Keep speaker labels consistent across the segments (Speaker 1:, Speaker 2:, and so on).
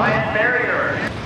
Speaker 1: Giant barrier.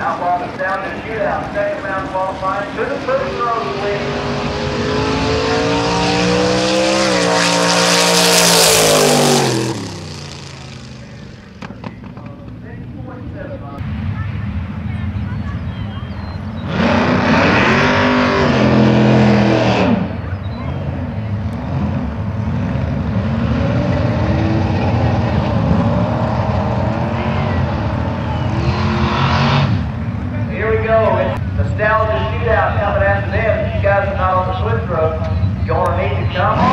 Speaker 1: Now ball is down to the shootout. Second round qualifying. Should have put it through the lead. now the shootout coming after them, you guys are not on the slip road, you're going to need to come on.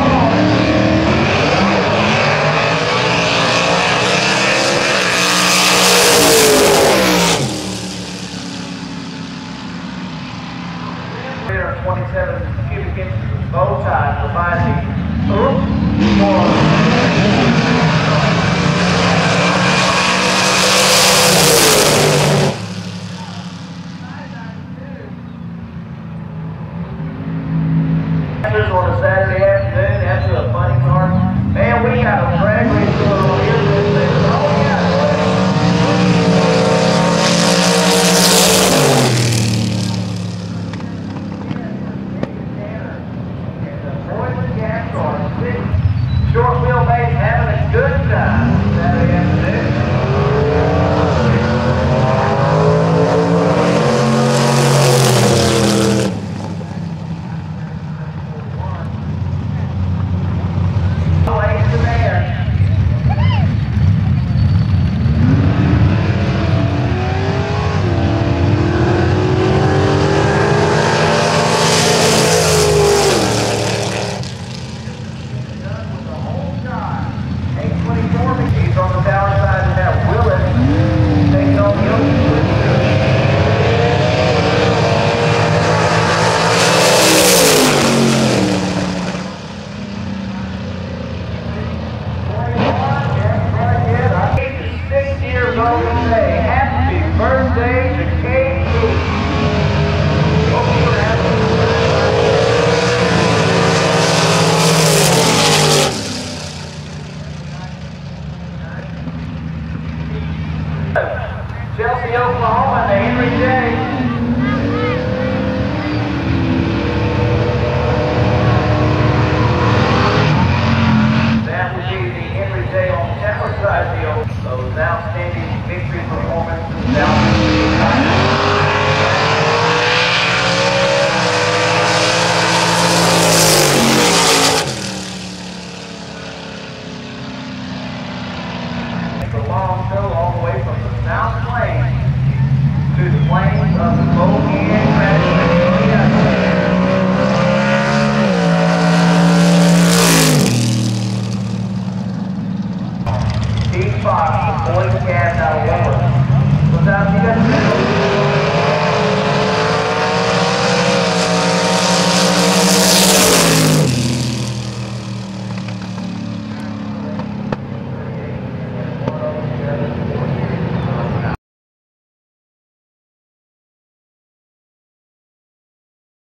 Speaker 1: Twenty-seven cubic inches bow tie